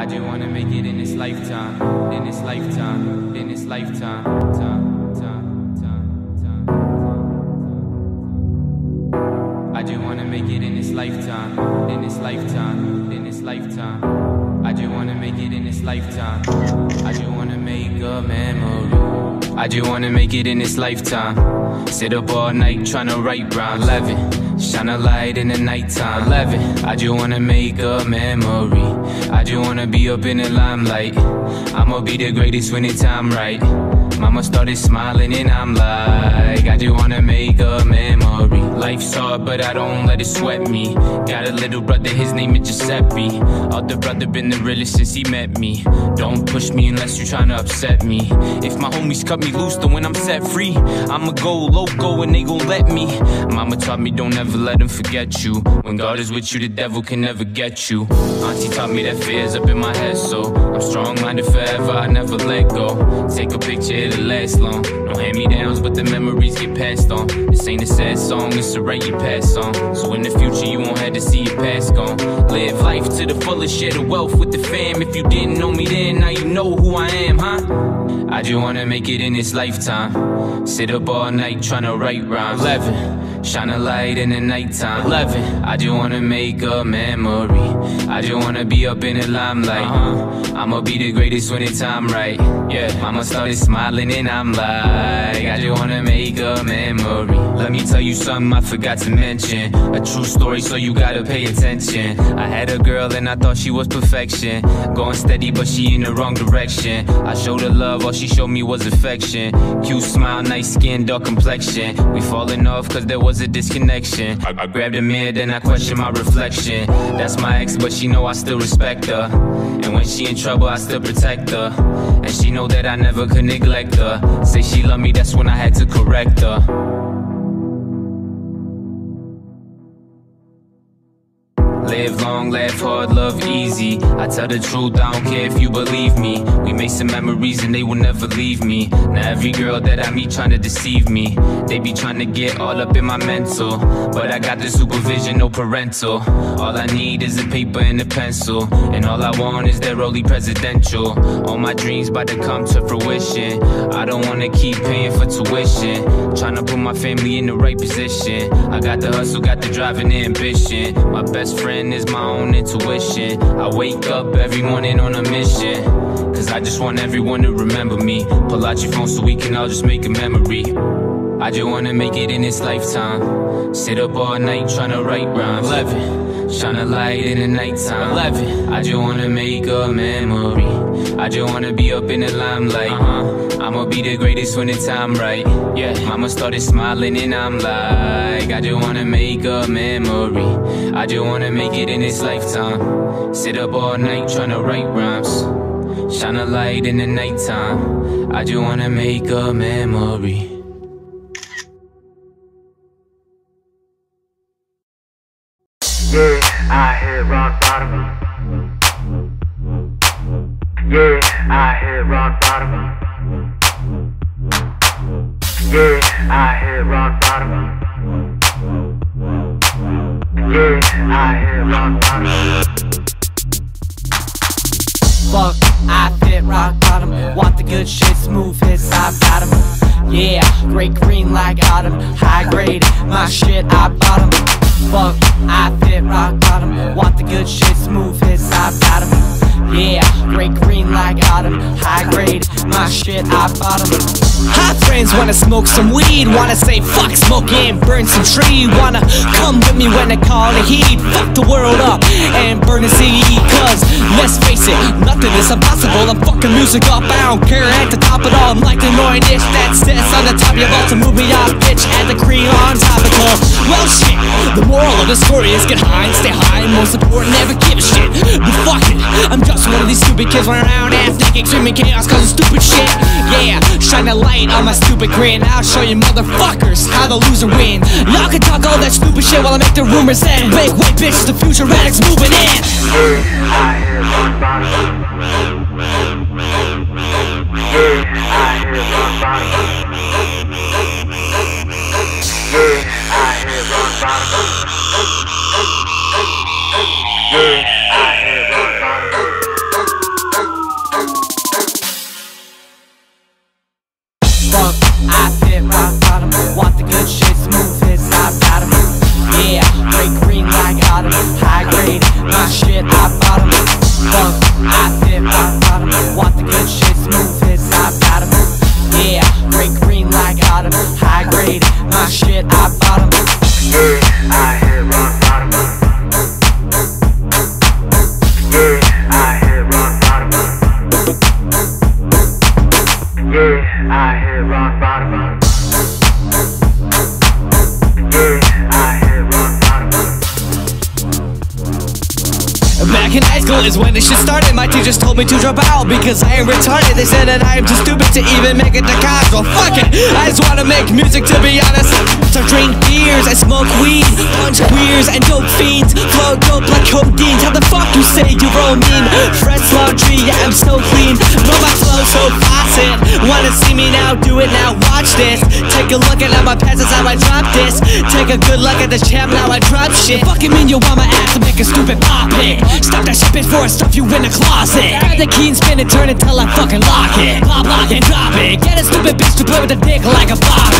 I just wanna make it in this lifetime, in this lifetime, in this lifetime. Time, time, time. I just wanna make it in this lifetime, in this lifetime, in this lifetime. I just wanna make it in this lifetime. I just wanna make a memory. I just wanna make it in this lifetime. Sit up all night tryna write round 11. Shine a light in the nighttime. 11. I just wanna make a memory. I just wanna be up in the limelight. I'ma be the greatest when it's time right. Mama started smiling and I'm like, I just wanna make a. Life's hard, but I don't let it sweat me. Got a little brother, his name is Giuseppe. Other brother been the realest since he met me. Don't push me unless you're trying to upset me. If my homies cut me loose, then when I'm set free, I'ma go loco and they gon' let me. Mama taught me don't ever let them forget you. When God is with you, the devil can never get you. Auntie taught me that fear's up in my head, so I'm strong minded forever, I never let go. Take a picture, it'll last long. No hand me downs, but the memories get passed on. This ain't a sad song, it's a right you pass on. So in the future, you won't have to see your past gone. Live life to the fullest, share the wealth with the fam. If you didn't know me then, now you know who I am, huh? I just wanna make it in this lifetime. Sit up all night tryna write rhymes. 11. Shine a light in the nighttime. 11. I just wanna make a memory. I just wanna be up in the limelight. Uh-huh. I'ma be the greatest when it's time right. Yeah, mama started smiling and I'm like, I just wanna make a memory. Let me tell you something I forgot to mention. A true story, so you gotta pay attention. I had a girl and I thought she was perfection. Going steady, but she in the wrong direction. I showed her love, all she showed me was affection. Cute smile, nice skin, dark complexion. We falling off cause there was a disconnection. I, I grabbed a mirror, then I questioned my reflection. That's my ex, but she know I still respect her. And when she in trouble, I still protect her. And she know that I never could neglect her. Say she love me, that's when I had to correct her. Long, laugh hard, love easy. I tell the truth, I don't care if you believe me. We made some memories and they will never leave me. Now every girl that I meet trying to deceive me. They be trying to get all up in my mental. But I got the supervision, no parental. All I need is a paper and a pencil. And all I want is that rolly presidential. All my dreams about to come to fruition. I don't wanna keep paying for tuition. Trying to put my family in the right position. I got the hustle, got the drive and the ambition. My best friend is my own intuition. I wake up every morning on a mission. Cause I just want everyone to remember me. Pull out your phone so we can all just make a memory. I just wanna make it in this lifetime. Sit up all night tryna write rhymes. 11. Shine a light in the nighttime. 11. I just wanna make a memory. I just wanna be up in the limelight. Uh-huh. I'ma be the greatest when the time right. Yeah, mama started smiling and I'm like, I just wanna make a memory. I just wanna make it in this lifetime. Sit up all night tryna write rhymes. Shine a light in the nighttime. I just wanna make a memory. Yeah, I hit rock bottom. Yeah, I hit rock bottom. Yeah, I hit rock bottom. Yeah, I hit rock bottom. Fuck, I fit rock bottom. Want the good shit, smooth hits, I got 'em. Yeah, great green like autumn. High grade, my shit, I bottom. Fuck, I fit rock bottom. Want the good shit, smooth hits, I got 'em. Yeah, great green like autumn. High grade, my shit, I bottom. Hot friends wanna smoke some weed, wanna say fuck smoking, burn some tree, wanna come with me when I call the heat, fuck the world up and burn the seed. Cause let's face it, nothing is impossible. I'm fucking music up, I don't care at the top of all. I'm like the annoying itch that sits on the top of your vault to move me off, bitch. At the cream on topical. Well, shit, the moral of the story is get high and stay high. And most important, never give a shit. Fuck it, I'm just one of these stupid kids running around half naked, screaming chaos, causing stupid shit. Yeah, shine a light on my stupid grin. I'll show you motherfuckers how the loser win. Y'all can talk all that stupid shit while I make the rumors end. Big wait, bitch, the future addicts moving in. I got him High grade, my shit, I bought em. Yeah, I hit rock bottom Yeah, I hit rock bottom Yeah, I hit rock bottom school is when this shit started. My teachers told me to drop out because I am retarded. They said that I am too stupid to even make it to college. Well, fuck it. I just wanna make music to be honest. So I drink beers, I smoke weed, punch queers and dope fiends. Flow dope like codeine. How the fuck you say you're roll mean? Fresh laundry, yeah, I'm so clean. But my flow so faucet. Wanna see me now? Do it now. Watch this. Take a look at how my pants is how I drop this. Take a good look at the champ, now I drop shit. Fucking mean you want my ass to make a stupid pop. Stop that shit before I stuff you in the closet. Grab the key and spin it, turn it till I fucking lock it. Pop, lock, and drop it. Get a stupid bitch to play with a dick like a bop